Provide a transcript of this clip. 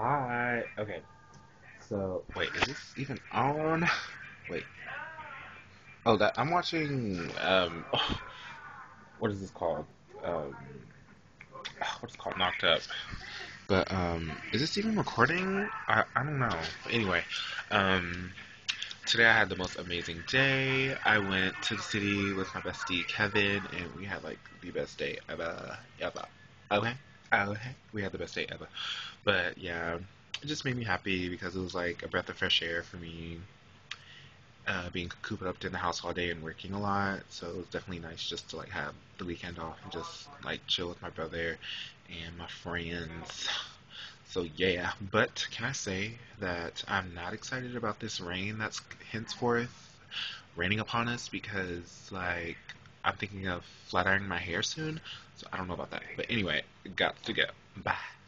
Hi. Okay. So wait, is this even on? Wait. Oh, that I'm watching. Um, oh, what is this called? Um, what's called? Knocked Up. But um, is this even recording? I I don't know. Anyway, um, today I had the most amazing day. I went to the city with my bestie Kevin, and we had like the best day ever. Ever. Okay. Okay. We had the best day ever. But yeah, it just made me happy because it was like a breath of fresh air for me. Uh, being cooped up in the house all day and working a lot, so it was definitely nice just to like have the weekend off and just like chill with my brother and my friends. So yeah, but can I say that I'm not excited about this rain that's henceforth raining upon us because like I'm thinking of flat ironing my hair soon, so I don't know about that. But anyway, got to go. Bye.